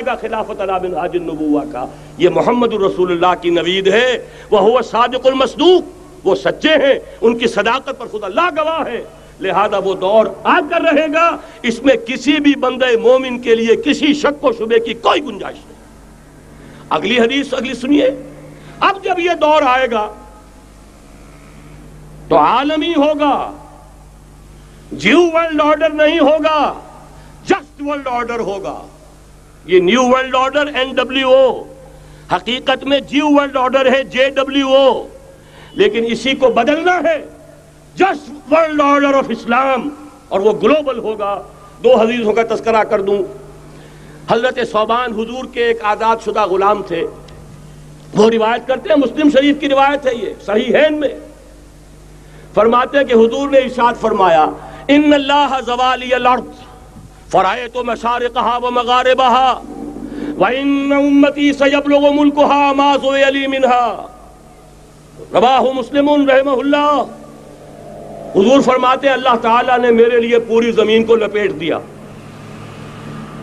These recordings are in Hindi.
का खिलाफत का। ये मोहम्मद की नवीद है, वह हुआ वो सच्चे हैं, उनकी सदाकत पर खुदा अल्लाह गवाह है। लिहाजा वो दौर आकर रहेगा। इसमें किसी भी बंदे मोमिन के लिए किसी शक व शुबे की कोई गुंजाइश नहीं। अगली हदीस, अगली सुनिए। अब जब ये दौर आएगा तो आलमी होगा। जीव वर्ल्ड ऑर्डर नहीं होगा, जस्ट वर्ल्ड ऑर्डर होगा। ये new world order N W O हकीकत में जीव वर्ल्ड ऑर्डर है जे डब्ल्यू ओ लेकिन इसी को बदलना है। Just world order of Islam और वो ग्लोबल होगा। दो हदीसों का तस्करा कर दूँ। हज़रत सोबान हुजूर के एक आज़ाद शुदा गुलाम थे। वो रिवायत करते हैं, मुस्लिम शरीफ की रिवायत है ये, सही है इनमें। फरमाते हैं कि हुजूर ने इशाद फरमाया इन अल्लाह जवाली फराए तो मशार कहा व मगारे बहा व सैब लोगो मुल्क हा माजो अली मिनहा। रवाह मुस्लिम हुजूर फरमाते अल्लाह ताला ने मेरे लिए पूरी ज़मीन को लपेट दिया।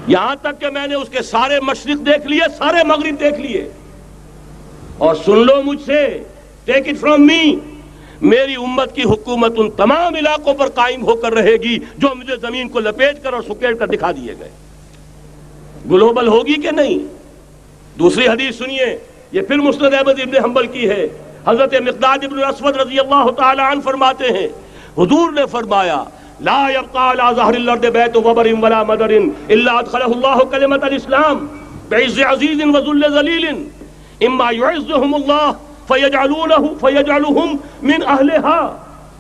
यहाँ तक कि मैंने उसके सारे मशरक देख लिए, सारे मगरब देख लिए। और सुन लो मुझसे टेक इट फ्रॉम मी मेरी उम्मत की हुकूमत उन तमाम इलाकों पर कायम होकर रहेगी, जो मुझे ज़मीन को लपेट कर और सुकेट कर दिखा दिए गए। ग्लोबल होगी कि नहीं? दूसरी हदीस सुनिए, ये फिर मुस्तद अहमद इब्न हम्बल की है। हज़रत मकदाद इब्न असवद रज़ी अल्लाह तआला फरमाते हैं, हुजूर ने फरमाया, ला फयजअलूनहु फयजअलुहुम मिन अहलिहा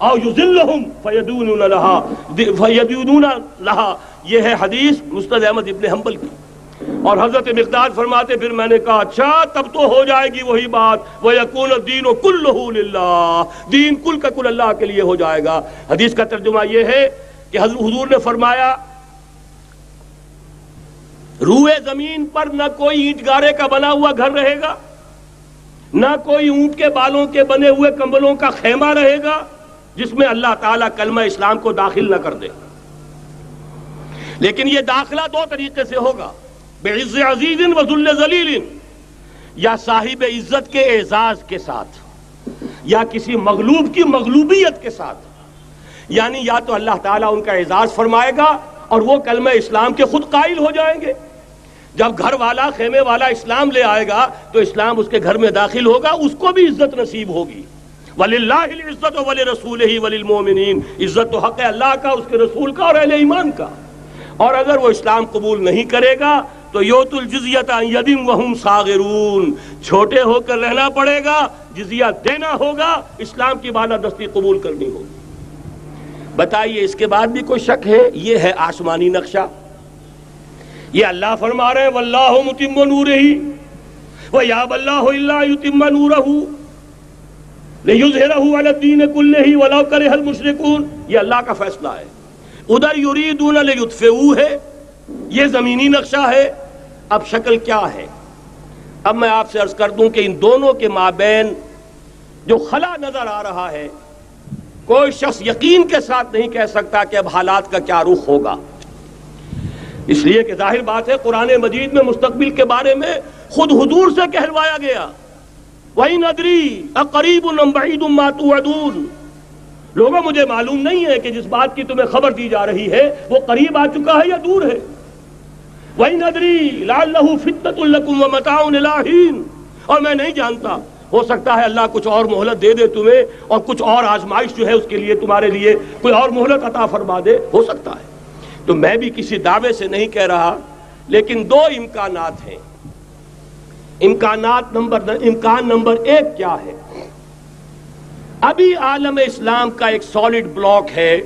और युजिल्लहुम फयदूनुन लहा फयदूनुन लहा यह है हदीस मुस्तद अहमद इब्न हम्बल की। और हज़रत मिकदार फरमाते, फिर मैंने कहा अच्छा तब तो हो जाएगी वही बात। वह यकून दीन कुल दीन कुल का कुल अल्लाह के लिए हो जाएगा। हदीस का तर्जुमा यह है कि हुजूर ने फरमाया रूए ज़मीन पर न कोई ईट गारे का बना हुआ घर रहेगा। न कोई ऊँट के बालों के बने हुए कंबलों का खेमा रहेगा, जिसमें अल्लाह ताला कलमा इस्लाम को दाखिल न कर दे। लेकिन यह दाखिला दो तरीके से होगा। बेइज़्ज़ अजीज़िन वजुल्ल जलीलिन, या साहिब इज़्ज़त के एजाज के साथ, या किसी मगलूब की मगलूबियत के साथ। यानी या तो अल्लाह ताला उनका एजाज फरमाएगा और वो कलम इस्लाम के खुद कायल हो जाएँगे। जब घर वाला खेमे वाला इस्लाम ले आएगा तो इस्लाम उसके घर में दाखिल होगा, उसको भी इज़्ज़त नसीब होगी। वलिल्लाहिल वली रसूल ही वलिल मोमिनीन इज़्ज़त तो हक अल्लाह का, उसके रसूल का और अहले ईमान का। और अगर वो इस्लाम कबूल नहीं करेगा तो योतुल जिजियत यदिम वहुम सागिरून। छोटे होकर रहना पड़ेगा, जिजिया देना होगा, इस्लाम की बालादस्ती कबूल करनी होगी। बताइए, इसके बाद भी कोई शक है? ये है आसमानी नक्शा। ये अल्लाह फरमा रहे वल्लाह मुतिम नूर ही वह या बल्लातिम नूरहू। दीन कुल्ले ही वलाउ करे हल मुशरकून। ये अल्लाह का फैसला है। उधर युरीदून युतफेऊ है। ये जमीनी नक्शा है। अब शक्ल क्या है? अब मैं आपसे अर्ज़ कर दूँ कि इन दोनों के माबेन जो खला नज़र आ रहा है, कोई शख्स यकीन के साथ नहीं कह सकता कि अब हालात का क्या रुख होगा। इसलिए कि ज़ाहिर बात है, कुरान मजीद में मुस्तकबिल के बारे में खुद हुजूर से कहलवाया गया। वही नदरी, अकरीब लोगों, मुझे मालूम नहीं है कि जिस बात की तुम्हें खबर दी जा रही है, वो करीब आ चुका है या दूर है। वही नदरी लाल लहू मताउन और मैं नहीं जानता, हो सकता है अल्लाह कुछ और मोहलत दे दे तुम्हें, और कुछ और आजमाइश जो है उसके लिए तुम्हारे लिए कोई और मोहलत अता फरमा दे। हो सकता है। तो मैं भी किसी दावे से नहीं कह रहा, लेकिन दो इम्कान हैं। इम्कान नंबर इम्कान नंबर एक क्या है? अभी आलम इस्लाम का एक सॉलिड ब्लॉक है,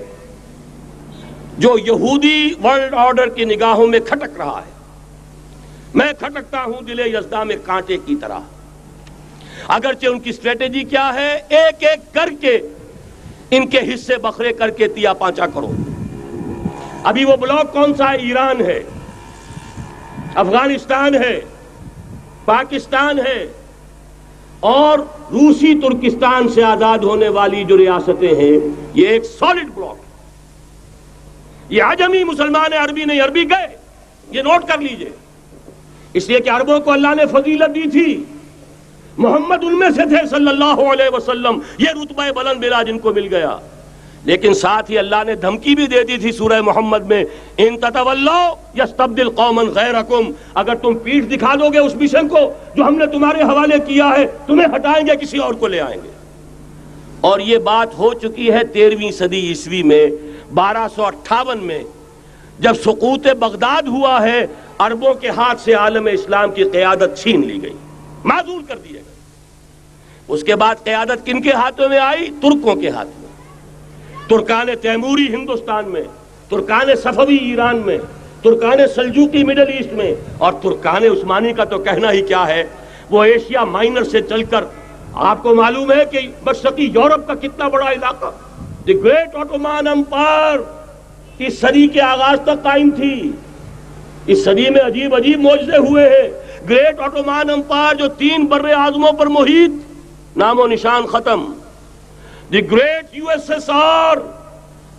जो यहूदी वर्ल्ड ऑर्डर की निगाहों में खटक रहा है। मैं खटकता हूँ दिले यजदा में कांटे की तरह। अगरचे उनकी स्ट्रेटेजी क्या है? एक एक करके इनके हिस्से बखरे करके तिया पांचा करो। अभी वो ब्लॉक कौन सा है? ईरान है। अफ़गानिस्तान है। पाकिस्तान है। और रूसी तुर्किस्तान से आज़ाद होने वाली जो रियासतें हैं, ये एक सॉलिड ब्लॉक ये आजमी मुसलमान है, अरबी नहीं, अरबी गए। ये नोट कर लीजिए। इसलिए कि अरबों को अल्लाह ने फजीलत दी थी। मोहम्मद उनमें से थे, सल्लल्लाहु अलैहि वसल्लम। ये रुतबा बुलंद बिला जिनको मिल गया। लेकिन साथ ही अल्लाह ने धमकी भी दे दी थी सूरह मोहम्मद में, इन ततवल्लो यस्तब्दिल कौमन गैरकुम, अगर तुम पीठ दिखा दोगे उस मिशन को जो हमने तुम्हारे हवाले किया है, तुम्हें हटाएँगे, किसी और को ले आएँगे। और ये बात हो चुकी है तेरहवीं सदी ईस्वी में, बारह सौ अट्ठावन में, जब सकूत बगदाद हुआ है, अरबों के हाथ से आलम इस्लाम की क्यादत छीन ली गई। माजूर कर दिए गए उसके बाद क्यादत किन के हाथों में आई? तुर्कों के हाथ। तुर्कान तैमूरी हिंदुस्तान में तुर्कान सफवी ईरान में तुर्कान सलजूकी मिडल ईस्ट में और तुर्कान उस्मानी का तो कहना ही क्या है? वो एशिया माइनर से चलकर, आपको मालूम है कि मशरकी यूरोप का कितना बड़ा इलाका? द ग्रेट ऑटोमान अंपायर इस सदी के आगाज़ तक कायम थी। इस सदी में अजीब अजीब मौजे हुए हैं। ग्रेट ऑटोमान अंपायर जो तीन बर्रे आजमों पर मोहित, नामो निशान खत्म। द ग्रेट यूएसएसआर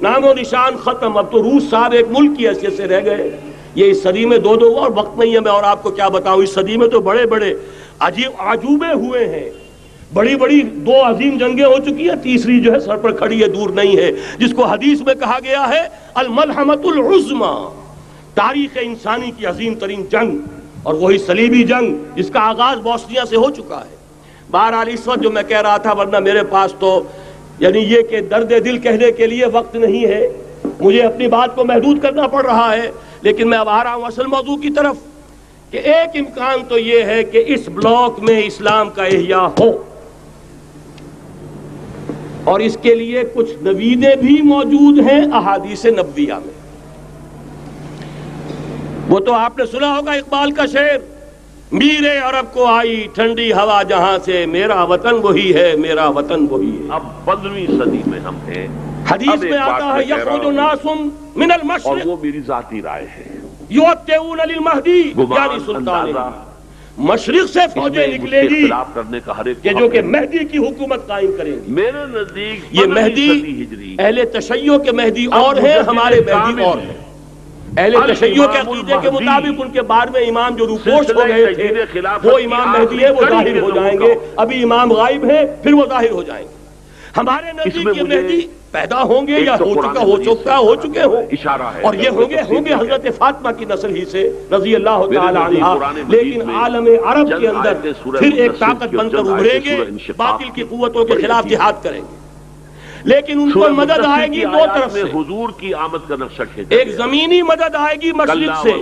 नामो निशान खत्म। अब तो रूस साहब एक मुल्क की हैसियत से रह गए। ये इस सदी में दो दो और वक्त नहीं है, मैं और आपको क्या बताऊँ? इस सदी में तो बड़े बड़े अजीब आजूबे हुए हैं। बड़ी बड़ी दो अजीम जंगें हो चुकी है, तीसरी जो है सर पर खड़ी है, दूर नहीं है। जिसको हदीस में कहा गया है, अलमलहमतुल उज़्मा, तारीख इंसानी की अजीम तरीन जंग, और वही सलीबी जंग, जिसका आगाज़ बोस्निया से हो चुका है। बहरहाल इस वक्त जो मैं कह रहा था, वरना मेरे पास तो यानी ये कि दर्द दिल कहने के लिए वक्त नहीं है। मुझे अपनी बात को महदूद करना पड़ रहा है, लेकिन मैं अब आ रहा हूँ असल मौजू की तरफ़ कि एक इम्कान तो ये है कि इस ब्लॉक में इस्लाम का एहिया हो। और इसके लिए कुछ नवीदे भी मौजूद हैं अहादीस नबिया में। वो तो आपने सुना होगा इकबाल का शेर मीरे अरब को आई ठंडी हवा जहाँ से मेरा वतन वही है मेरा वतन वही है। अब पंद्रहवीं सदी में हम हैं। हदीस में आता है यखरुजु नासुम मिनल मशरिक। और वो मेरी जाती राय है। युअत्तिऊन अलिल महदी यानी सुल्तान मशरिक से फौजें निकलेगी करने का हर एक कि जो कि मेहदी की हुकूमत कायम करेंगी। मेरे नज़दीक ये मेहदी अहले तशैयो के मेहदी और है हमारे मेहदी और हैं। अहले तशैयो के अकीदे के मुताबिक उनके बाद में इमाम जो रूपोश हो गए थे वो इमाम मेहदी है वो ज़ाहिर हो जाएँगे। अभी इमाम गायब है फिर वो ज़ाहिर हो जाएँगे। हमारे नज़दीक ये मेहदी पैदा होंगे या हो चुका हो चुका हो चुके हो। इशारा है। और ये होंगे होंगे हज़रत फातिमा की नस्ल ही से रज़ी अल्लाह लेकिन आलम अरब के अंदर फिर एक ताकत बनकर उभरेंगे बातिल की कुतों के खिलाफ जिहाद करेंगे। लेकिन उनको मदद आएगी दो तरफ़ से। हुजूर की आमद का नक्शा एक जमीनी मदद आएगी मशरिक से।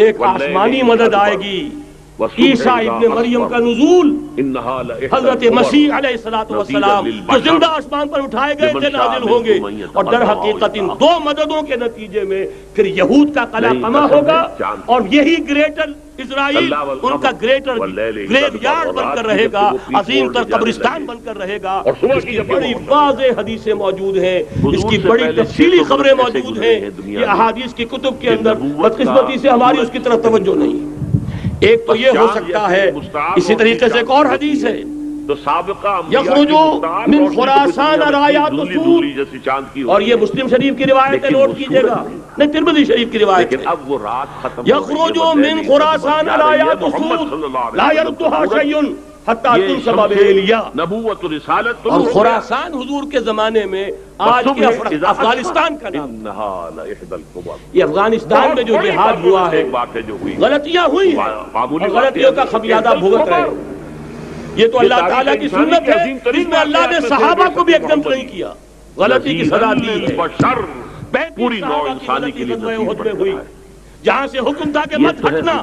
एक आसमानी मदद आएगी। ईसा इब्ने मरियम का नजूल। हज़रत मसीह अलैहिस्सलाम जो ज़िंदा आसमान पर उठाए गए थे नाजिल होंगे। और दर हकीकत इन दो मददों के नतीजे में फिर यहूद का कला कमा होगा और यही ग्रेटर इसराइल उनका ग्रेटर ग्रेव यार्ड बनकर रहेगा अजीम तर कब्रिस्तान बनकर रहेगा इसकी बड़ी वाज हदीसें मौजूद हैं इसकी बड़ी तफसीली खबरें मौजूद हैं ये अहादीस की कुतुब के अंदर बदकिस्मती से हमारी उसकी तरफ़ तवज्जो नहीं। है एक तो ये हो सकता है इसी तरीके से एक और हदीस है। तो सबका मिन खुरासान रायात और ये मुस्लिम शरीफ की रिवायत है नोट कीजिएगा। नहीं तिरमिजी शरीफ की रिवायत है। अब वो रात खत्म यखरुजो मिन खुरासान और खुरासान हुजूर के जमाने में आज के अफ़गानिस्तान का नाम। ये अफ़गानिस्तान में जो जिहाद हुआ है गलतियाँ हुई गलतियों का खमियाजा भुगत रहे ये तो अल्लाह ताला की सुन्नत है जिसमें अल्लाह ने सहाबा को भी एकदम नहीं किया। गलती की सजा दी है। पूरी नौ इंसानी के लिए हुई जहाँ से हुक्म था कि मत हटना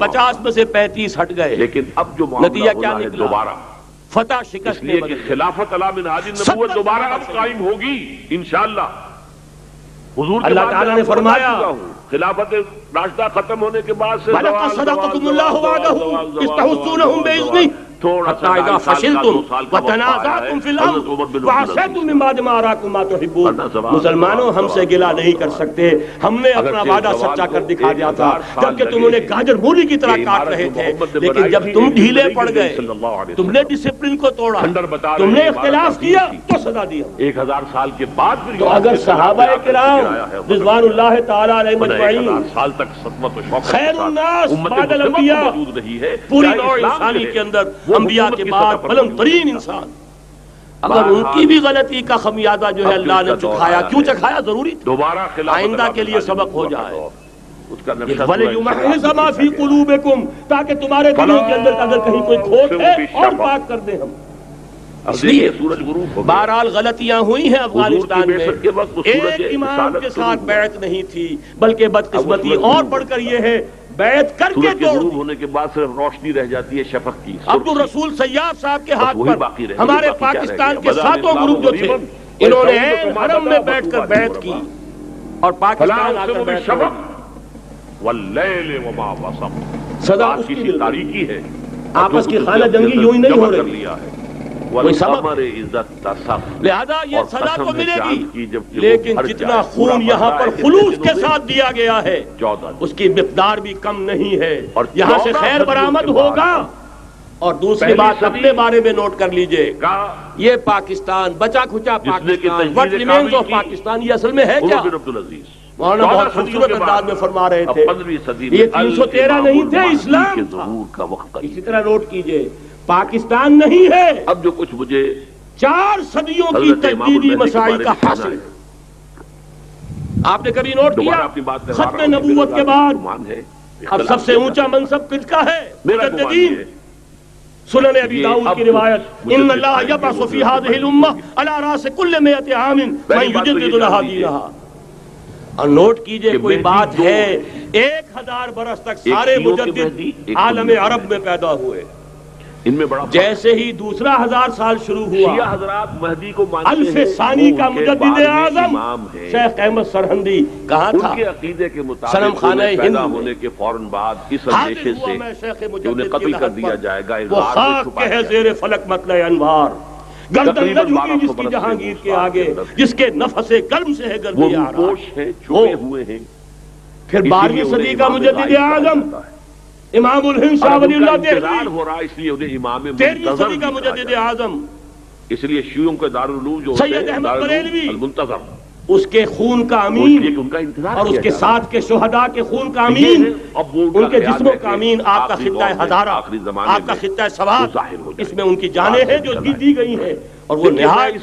पचास में से पैंतीस हट गए। लेकिन अब जो नतीजा क्या निकला? दोबारा। फतेह शिकस्त इसलिए खिलाफत दोबारा अब कायम होगी इंशाल्लाह। हुजूर अल्लाह ताला ने फरमाया खिलाफत रास्ता खत्म होने के बाद से मुसलमानों हमसे गिला नहीं कर सकते। हमने अपना वादा सच्चा कर दिखा दिया था जबकि तुम उन्हें गाजर मूली की तरह काट रहे थे। लेकिन जब तुम ढीले पड़ गए तुमने डिसिप्लिन को तोड़ा तुमने इख्तलाफ किया तो सजा दिया एक हज़ार साल के बाद फिर तो अगर सहाबा साल तक खैर पूरी इंसानी के अंदर अम्बिया के बाद बलम तरीन इंसान। अगर उनकी भी गलती का खमियाजा जो है अल्लाह ने चुखाया क्यों चखाया? ज़रूरी दोबारा आइंदा के लिए सबक हो जाए। ताकि तुम्हारे दिलों के अंदर अगर कहीं कोई खोट है और पाक कर दे हम। इसलिए बहरहाल गलतियाँ हुई हैं अफ़गानिस्तान में। एक इमाम के साथ बैठ नहीं थी बल्कि बदकिस्मती और बढ़कर यह है। बैत करके गरूब होने के बाद सिर्फ़ रोशनी रह जाती है शफक की। अब्दुल तो रसूल सैयाद साहब के हाथ पर बाकी हमारे पाकिस्तान के सातों ग्रुप जो थे इन्होंने हरम तो में बैठकर बैत की। और पाकिस्तान शफक सदा उसकी तारीखी है। आपस की खाना जंगी यूँ ही नहीं हो रही। है। लिहाजा ये सजा तो मिलेगी लेकिन जितना खून यहाँ पर खुलूस के साथ दिया गया है चौदह उसकी मकदार भी कम नहीं है। और यहाँ से खैर बरामद होगा। और दूसरी बात अपने बारे में नोट कर लीजिए। ये पाकिस्तान बचा खुचा पाकिस्तान ऑफ़ पाकिस्तान ये असल में है क्या? मौलाना बहुत खूबसूरत अंदाज में फरमा रहे थे। ये तीन सौ तेरह नहीं थे इस्लाम का वक्त इसी तरह नोट कीजिए। पाकिस्तान नहीं है। अब जो कुछ मुझे चार सदियों की तब्दीली मसाई का हासिल। आपने कभी नोट किया? खत्म नबूवत के बाद अब सबसे ऊँचा मनसब किसका है? मुजद्दीन सुनने अभी दाऊद की रिवायत इन अल्लाह यबअसु फ़ी हादिहिल उम्मह अला रास कुल्ल मियत आमिन मन युजद्दिदु लहा दीनहा। और नोट कीजिए कोई बात है एक हज़ार बरस तक सारे मुजद्दिद आलम अरब में पैदा हुए। इनमें बड़ा जैसे ही दूसरा हज़ार साल शुरू हुआ हज़रत महदी को अल्फानी का मुजद आज़म शेख अहमद सरहंदी कहा था अकीदे के मुताबिक खाना पैदा होने के फ़ौरन बाद इस अंदेशे से उन्हें कत्ल कर दिया जाएगा जेर फलक मतल अनवार। जिसकी जहांगीर के आगे जिसके नफसे गर्म से है गर्म हुए हैं। फिर बारहवीं सदी का मुजद आज़म। इमाम इसलिए इमाम आज़म। इसलिए शियों के दारूलूम मुंतजम उसके खून का अमीन उनका इंतज़ार और उसके साथ के शोहदा के खून का अमीन उनके जिसमों का अमीन आपका खिता हजारा आपका खिता सवाल इसमें उनकी जाने हैं जो दी दी गई है और वो नहाय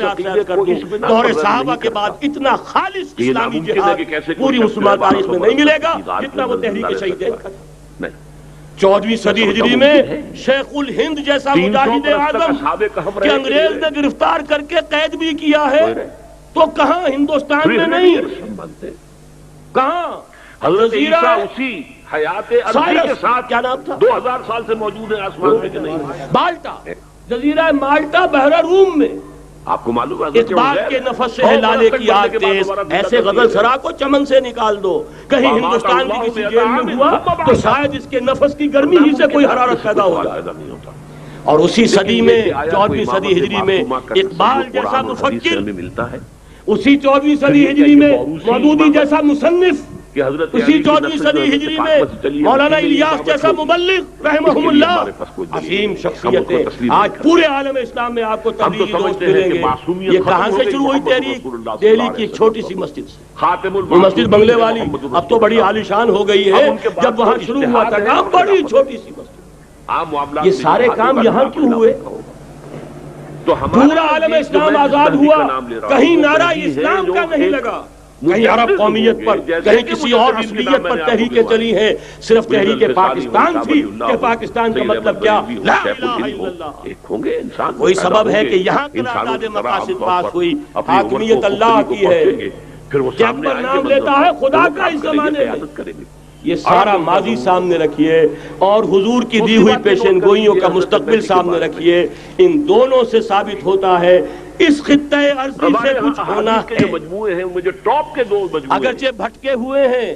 साहबा के बाद इतना खालिश इस्लामी पूरी मुसलमान तारीख में नहीं मिलेगा जितना वो तहरीके शहीद नहीं। चौदहवीं सदी हिजरी में शेख उल हिंद जैसा मुजाहिद आज़म के अंग्रेज़ ने गिरफ़्तार करके कैद भी किया है। तो कहा हिंदुस्तान में नहीं? कहा? उसी हयात के साथ क्या नाम था? 2000 साल से मौजूद है आसमान में नहीं। बाल्टा जजीरा माल्टा बहरा रूम में। आपको मालूम है के नफस से लाले की आग तेज ऐसे गज़ल सरा को चमन से निकाल दो। कहीं हिंदुस्तान की किसी जेल में हुआ तो शायद इसके नफस की गर्मी ही से कोई हरारत पैदा होगा और उसी सदी में चौदहवीं सदी हिजरी में इकबाल जैसा मुफक्किर मिलता है। उसी चौदहवीं सदी हिजरी में मौदूदी जैसा मुसन्फ उसी चौदहवीं सदी हिजरी में मौलाना इलियास जैसा मुबलिक रहम शख्सियतें आज पूरे आलम इस्लाम में आपको ये कहाँ से शुरू हुई तहरीक? दिल्ली की एक तो छोटी सी मस्जिद से। मस्जिद बंगले वाली। अब तो बड़ी आलिशान हो गई है। जब वहाँ शुरू हुआ था काम बड़ी छोटी सी मस्जिद? ये सारे काम यहाँ क्यों हुए? तो पूरा आलम इस्लाम आज़ाद हुआ कहीं नारा इस्लाम का नहीं लगा। कहीं अरब कौमियत पर कहीं किसी और असलियत पर तहरीके चली है सिर्फ़ तहरीके पाकिस्तान थी कि पाकिस्तान का मतलब क्या? होंगे कोई सबब है कि यहाँ पास हुई हाकमियत अल्लाह की है। फिर वो सामने नाम लेता है खुदा का इस जमाने में। ये सारा माजी सामने रखिए और हुजूर की दी हुई पेशन गोइयों का मुस्तकबिल सामने रखिए। इन दोनों से साबित होता है इस खत्े अर्जी से कुछ होना के जो मजमुए हैं जो टॉप के दो अगरचे भटके हुए हैं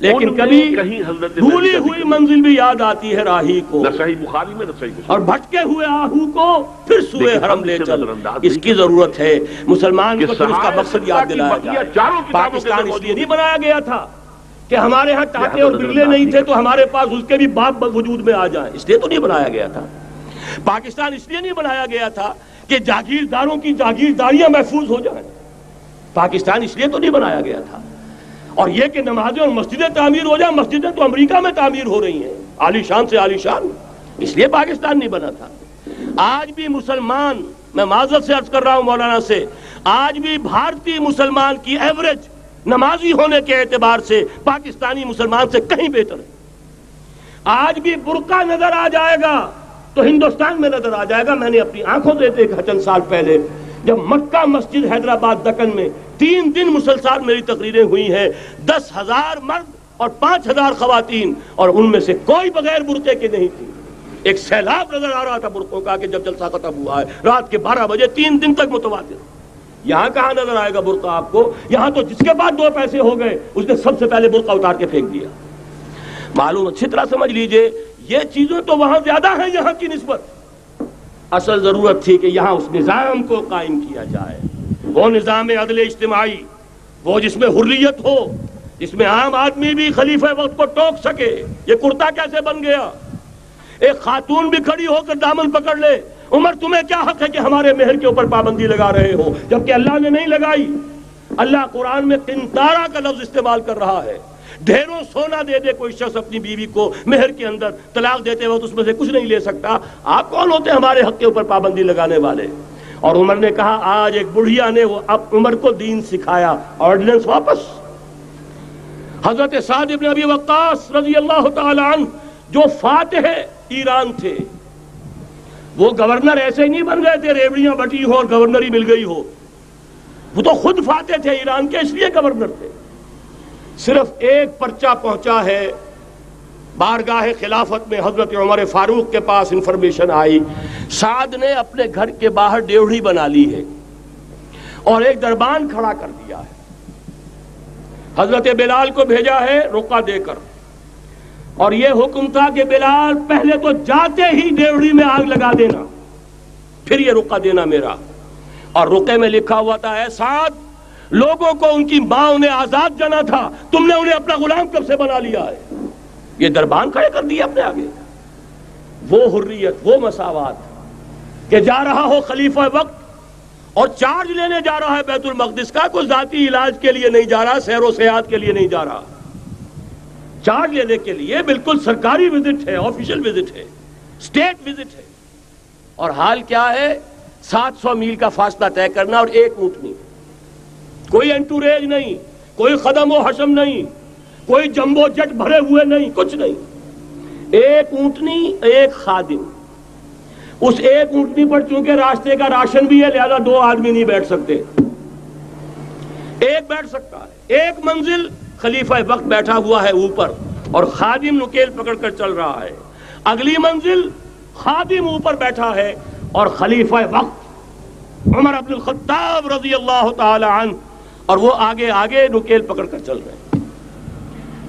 लेकिन कभी कहीं हज़रत भूली हुई मंजिल भी याद आती है राही को। न सही बुखारी में न सही और भटके हुए आहू को फिर सुए हरम ले चल। इसकी ज़रूरत है। मुसलमान को फिर उसका मकसद याद दिलाया जाए। चारों पाकिस्तान इसलिए नहीं बनाया गया था कि हमारे यहाँ टाटे और बिरले नहीं थे तो हमारे पास उसके भी बाप वजूद में आ जाए। इसलिए तो नहीं बनाया गया था। पाकिस्तान इसलिए नहीं बनाया गया था कि जागीरदारों की जागीरदारियाँ महफूज हो जाए। पाकिस्तान इसलिए तो नहीं बनाया गया था। और यह कि नमाजें और मस्जिदें तामीर हो जाए, मस्जिदें तो अमेरिका में तामीर हो रही हैं, आलीशान से आलीशान। इसलिए पाकिस्तान नहीं बना था। आज भी मुसलमान, मैं माजरत से अर्ज़ कर रहा हूँ मौलाना से, आज भी भारतीय मुसलमान की एवरेज नमाजी होने के एतबार से पाकिस्तानी मुसलमान से कहीं बेहतर है। आज भी बुरका नज़र आ जाएगा। तो हिंदुस्तान में नज़र आ जाएगा। मैंने अपनी आँखों से देखा चंद साल पहले, जब मक्का मस्जिद हैदराबाद दक्कन में तीन दिन मुसलसल मेरी तकरीरें हुई हैं। दस हज़ार मर्द और पाँच हज़ार खातन और उनमें से कोई बगैर बुरके की नहीं थी। एक सैलाब नज़र आ रहा था बुरकों का कि जब जलसा खत्म हुआ है, रात के बारह बजे तीन दिन तक मुतवातिर। यहाँ कहाँ नज़र आएगा बुरका आपको? यहाँ तो जिसके पास दो पैसे हो गए, उसने सबसे पहले बुरका उतार के फेंक दिया। मालूम अच्छी तरह समझ लीजिए ये चीज़ें तो वहाँ ज़्यादा हैं यहाँ की निस्बत। असल ज़रूरत थी कि यहाँ उस निज़ाम को कायम किया जाए। वो निज़ाम अदल इज्तमाही वो जिसमें हुर्रियत हो, जिसमें आम आदमी भी खलीफे वक्त को टोक सके, ये कुर्ता कैसे बन गया? एक खातून भी खड़ी होकर दामन पकड़ ले। उमर, तुम्हें क्या हक है कि हमारे मेहर के ऊपर पाबंदी लगा रहे हो, जबकि अल्लाह ने नहीं लगाई? अल्लाह कुरान में किंतारा का लफ्ज इस्तेमाल कर रहा है। ढेरों सोना दे दे कोई शख्स अपनी बीवी को मेहर के अंदर तलाक देते वक्त उसमें से कुछ नहीं ले सकता। आप कौन होते हमारे हक के ऊपर पाबंदी लगाने वाले? और उमर ने कहा, आज एक बुढ़िया ने वो अब उमर को दीन सिखाया ऑर्डिनेंस वापस। हज़रत साद रज़ी अल्लाह जो फातिह ईरान थे, वो गवर्नर ऐसे ही नहीं बन गए थे, रेवड़ियाँ बटी हो और गवर्नर ही मिल गई हो। वो तो खुद फाते थे ईरान के, इसलिए गवर्नर थे। सिर्फ़ एक पर्चा पहुँचा है। बारगाह खिलाफत में हज़रत उमर फारूक के पास इंफॉर्मेशन आई। साद ने अपने घर के बाहर डेवढ़ी बना ली है और एक दरबान खड़ा कर दिया है। हज़रत बिलाल को भेजा है, रुका देकर। और यह हुक्म था कि बिलाल, पहले तो जाते ही डेवढ़ी में आग लगा देना। फिर यह रुका देना मेरा। और रुके में लिखा हुआ था साथ लोगों को उनकी माँ उन्हें आज़ाद जाना था। तुमने उन्हें अपना गुलाम कब से बना लिया है? ये दरबान खड़े कर दिए अपने आगे। वो हुर्रियत, वो मसावत, कि जा रहा हो खलीफा वक्त और चार्ज लेने जा रहा है बैतुल मकदिस का। कोई जाती इलाज के लिए नहीं जा रहा, सैरो सेहत के लिए नहीं जा रहा। चार्ज लेने के लिए बिल्कुल सरकारी विज़िट है, ऑफिशियल विज़िट है, स्टेट विज़िट है। और हाल क्या है? 700 मील का फासला तय करना और एक ऊंटनी कोई एंटूरेज नहीं, कोई कदम व हशम नहीं, कोई जंबो जट भरे हुए नहीं, कुछ नहीं। एक ऊंटनी, एक खादिम। उस एक ऊंटनी पर चूँकि रास्ते का राशन भी है, लिहाजा दो आदमी नहीं बैठ सकते। एक बैठ सकता है। एक मंजिल खलीफा वक्त बैठा हुआ है ऊपर और खादिम नुकेल पकड़कर चल रहा है। अगली मंजिल खादिम ऊपर बैठा है और खलीफा वक्त उमर अब्दुल खत्ताब रज़ी अल्लाह अन्हु और वो आगे आगे नुकेल पकड़कर चल रहे हैं।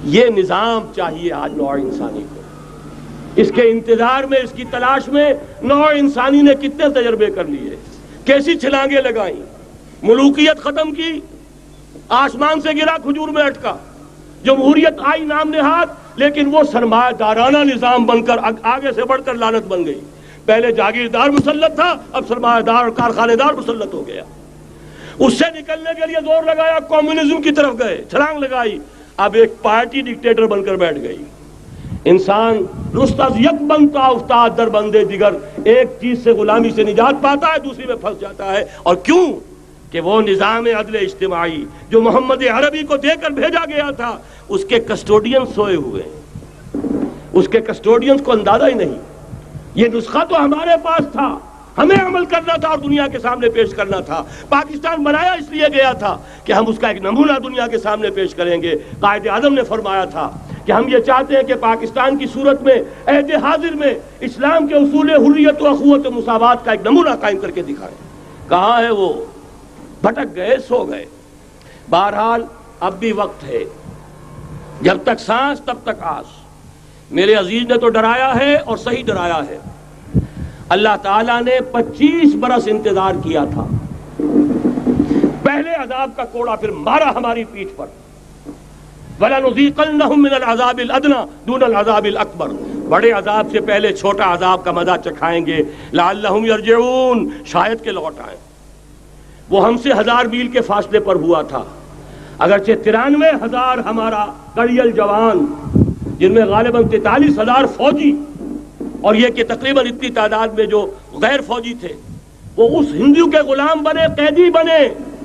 ये निज़ाम चाहिए आज नौ इंसानी को। इसके इंतज़ार में, इसकी तलाश में नौ इंसानी ने कितने तजर्बे कर लिए। कैसी छलांगे लगाई। मुलूकियत खत्म की। आसमान से गिरा खजूर में अटका। जमहूरियत आई नाम नेहाद, लेकिन वो सरमायादाराना निज़ाम बनकर आगे से बढ़कर लानत बन गई। पहले जागीरदार मुसलत था, अब सरमायादार और कारखानेदार मुसल्लत हो गया। उससे निकलने के लिए ज़ोर लगाया, कम्युनिज्म की तरफ़ गए, छलांग लगाई। अब एक पार्टी डिक्टेटर बनकर बैठ गई। इंसान दर बंदे दिगर, एक चीज़ से गुलामी से निजात पाता है, दूसरी में फंस जाता है। और क्यों? कि वो निज़ाम अदल इज्तमाही जो मोहम्मद अरबी को देकर भेजा गया था, उसके कस्टोडियन सोए हुए। उसके कस्टोडियंस को अंदाज़ा ही नहीं। ये नुस्खा तो हमारे पास था। हमें अमल करना था और दुनिया के सामने पेश करना था। पाकिस्तान बनाया इसलिए गया था कि हम उसका एक नमूना दुनिया के सामने पेश करेंगे। कायद आज़म ने फरमाया था कि हम ये चाहते हैं कि पाकिस्तान की सूरत में अहद हाजिर में, इस्लाम के उसूल हुर्रियत अखुवत मुसावात का एक नमूना कायम करके दिखाएँ। कहाँ है वो? भटक गए, सो गए। बहरहाल, अब भी वक्त है। जब तक सांस, तब तक आस। मेरे अज़ीज़ ने तो डराया है और सही डराया है। अल्लाह ताला ने 25 बरस इंतज़ार किया था। पहले अजाब का कोड़ा फिर मारा हमारी पीठ पर। अकबर। बड़े अजाब से पहले छोटा अजाब का मज़ा चखाएँगे। लाजून शायद के लौट आए। वो हमसे हज़ार मील के फासले पर हुआ था। अगरचे तिरानवे हज़ार हमारा कड़ियल जवान, जिनमें गालिबन तैतालीस हज़ार फौजी और ये कि तकरीबन इतनी तादाद में जो गैर फौजी थे, वो उस हिंदू के गुलाम बने, कैदी बने,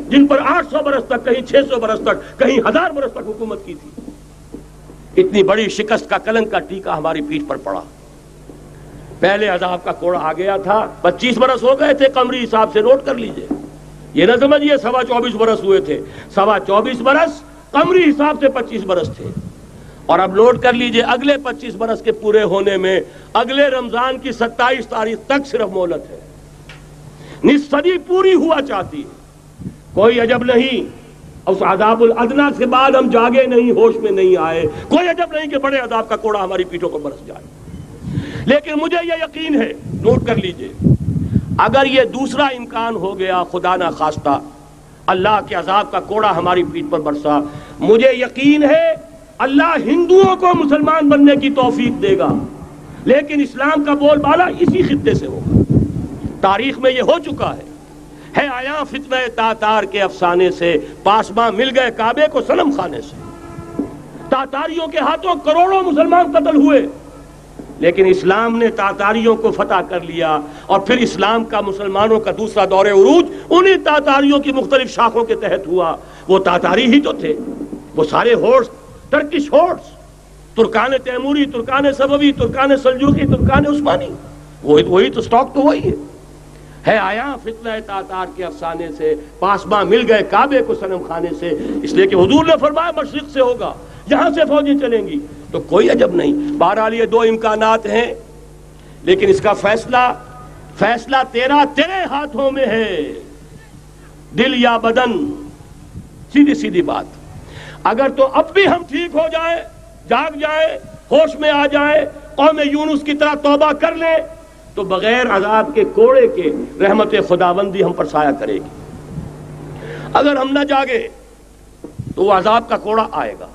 जिन पर 800 बरस तक, कहीं 600 बरस तक, कहीं हज़ार बरस तक हुकूमत की थी। इतनी बड़ी शिकस्त का कलंक का टीका हमारी पीठ पर पड़ा। पहले अजाब का कोड़ा आ गया था 25 बरस हो गए थे, कमरी हिसाब से नोट कर लीजिए। ये ना समझिए सवा चौबीस बरस हुए थे। सवा चौबीस बरस, कमरी हिसाब से 25 बरस थे। और अब नोट कर लीजिए, अगले 25 बरस के पूरे होने में, अगले रमज़ान की 27 तारीख तक सिर्फ़ मोहलत है। निस्सदी पूरी हुआ चाहती है। कोई अजब नहीं, उस आदाबुल अदना के बाद हम जागे नहीं, होश में नहीं आए। कोई अजब नहीं कि बड़े अदाब का कोड़ा हमारी पीठों पर बरस जाए। लेकिन मुझे यह यकीन है, नोट कर लीजिए, अगर यह दूसरा इम्कान हो गया, खुदा ना खास्ता, अल्लाह के अजाब का कोड़ा हमारी पीठ पर बरसा, मुझे यकीन है अल्लाह हिंदुओं को मुसलमान बनने की तोफीक देगा। लेकिन इस्लाम का बोलबाला इसी खत्े से होगा। तारीख में यह हो चुका है। है आया फितन तातार के अफसाने से पासमा मिल गए काबे को सनम खाने से। तातारियों के हाथों करोड़ों मुसलमान कत्ल हुए। लेकिन इस्लाम ने तातारियों को फतह कर लिया और फिर इस्लाम का मुसलमानों का दूसरा दौरे उरूज उन्हीं तातारियों की मुख्तलिफ़ शाखों के तहत हुआ। वो तातारी ही तो थे। वो सारे होर्स टर्किश होर्स तुर्कान तैमूरी तुर्कान सबवी तुर्कान सलजूकी तुर्कान उस्मानी वही वही तो स्टॉक तो वही है। है, आया फितना तातार के अफसाने से। पासमा मिल गए काबे को सनम खाने से। इसलिए कि हजूर ने फरमाया, मशरक से होगा। यहाँ से फौजी चलेंगी। तो कोई अजब नहीं। बहरहाल ये दो इम्कान हैं। लेकिन इसका फैसला फैसला तेरा तेरे हाथों में है। दिल या बदन सीधी सीधी बात। अगर तो अब भी हम ठीक हो जाए, जाग जाए, होश में आ जाए, कौम यूनुस की तरह तोबा कर ले तो बगैर अजाब के कोड़े के रहमत खुदाबंदी हम पर साया करेगी। अगर हम ना जागे तो वह अजाब का कोड़ा आएगा।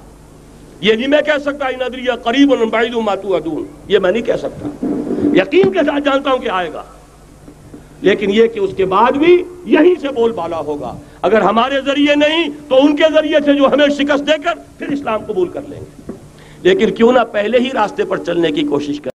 ये नहीं मैं कह सकता नदरिया करीब बैदू मातू अदून ये मैं नहीं कह सकता। यकीन के साथ जानता हूँ कि आएगा। लेकिन यह कि उसके बाद भी यहीं से बोल बोलबाला होगा। अगर हमारे ज़रिए नहीं तो उनके ज़रिए से जो हमें शिकस्त देकर फिर इस्लाम कबूल कर लेंगे। लेकिन क्यों ना पहले ही रास्ते पर चलने की कोशिश कर।